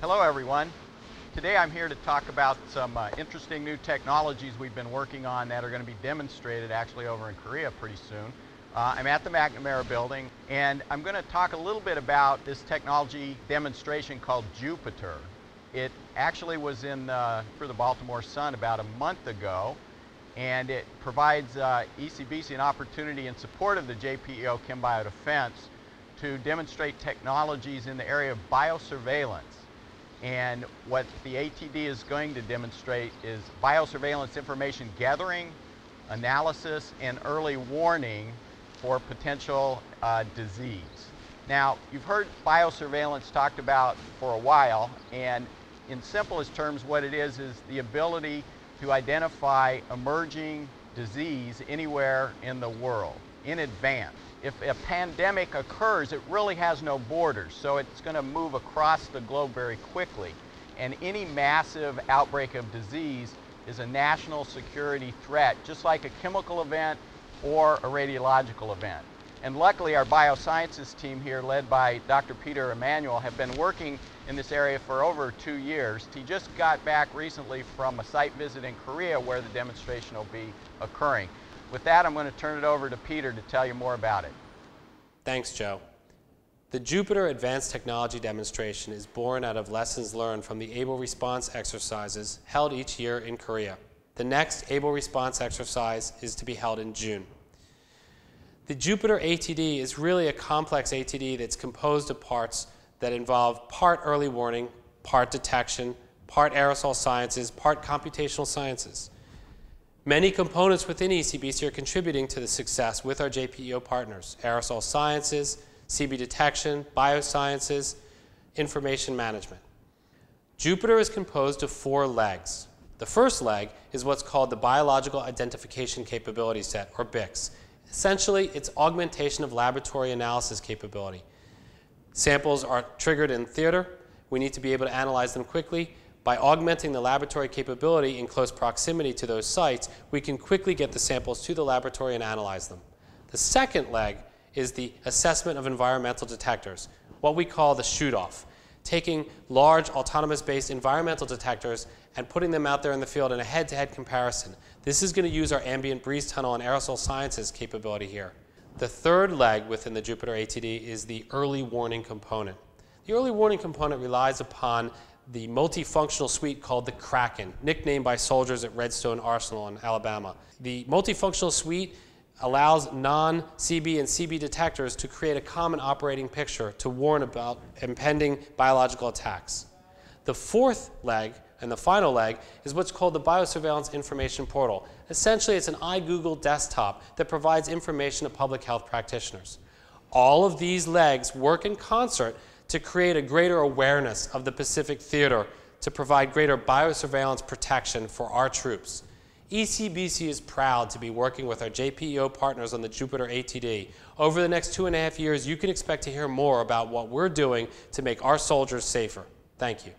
Hello everyone. Today I'm here to talk about some uh, interesting new technologies we've been working on that are going to be demonstrated actually over in Korea pretty soon. Uh, I'm at the McNamara building and I'm going to talk a little bit about this technology demonstration called JUPITR. It actually was in uh, for the Baltimore Sun about a month ago and it provides uh, ECBC an opportunity in support of the JPEO Chem Defense to demonstrate technologies in the area of biosurveillance. And what the ATD is going to demonstrate is biosurveillance information gathering, analysis, and early warning for potential uh, disease. Now, you've heard biosurveillance talked about for a while, and in simplest terms, what it is is the ability to identify emerging disease anywhere in the world in advance. If a pandemic occurs, it really has no borders, so it's going to move across the globe very quickly. And any massive outbreak of disease is a national security threat, just like a chemical event or a radiological event. And luckily, our biosciences team here, led by Dr. Peter Emanuel, have been working in this area for over two years. He just got back recently from a site visit in Korea where the demonstration will be occurring. With that, I'm going to turn it over to Peter to tell you more about it. Thanks, Joe. The JUPITR Advanced Technology Demonstration is born out of lessons learned from the Able Response exercises held each year in Korea. The next Able Response exercise is to be held in June. The JUPITR ATD is really a complex ATD that's composed of parts that involve part early warning, part detection, part aerosol sciences, part computational sciences. Many components within ECBC are contributing to the success with our JPEO partners, aerosol sciences, CB detection, biosciences, information management. JUPITR is composed of four legs. The first leg is what's called the Biological Identification Capability Set, or BICS. Essentially, it's augmentation of laboratory analysis capability. Samples are triggered in theater. We need to be able to analyze them quickly. By augmenting the laboratory capability in close proximity to those sites, we can quickly get the samples to the laboratory and analyze them. The second leg is the assessment of environmental detectors, what we call the shoot-off, taking large autonomous-based environmental detectors and putting them out there in the field in a head-to-head -head comparison. This is going to use our ambient breeze tunnel and aerosol sciences capability here. The third leg within the JUPITR ATD is the early warning component. The early warning component relies upon the multifunctional suite called the Kraken, nicknamed by soldiers at Redstone Arsenal in Alabama. The multifunctional suite allows non-CB and CB detectors to create a common operating picture to warn about impending biological attacks. The fourth leg and the final leg is what's called the Biosurveillance Information Portal. Essentially, it's an iGoogle desktop that provides information to public health practitioners. All of these legs work in concert to create a greater awareness of the Pacific Theater to provide greater biosurveillance protection for our troops. ECBC is proud to be working with our JPEO partners on the JUPITR ATD. Over the next two and a half years, you can expect to hear more about what we're doing to make our soldiers safer. Thank you.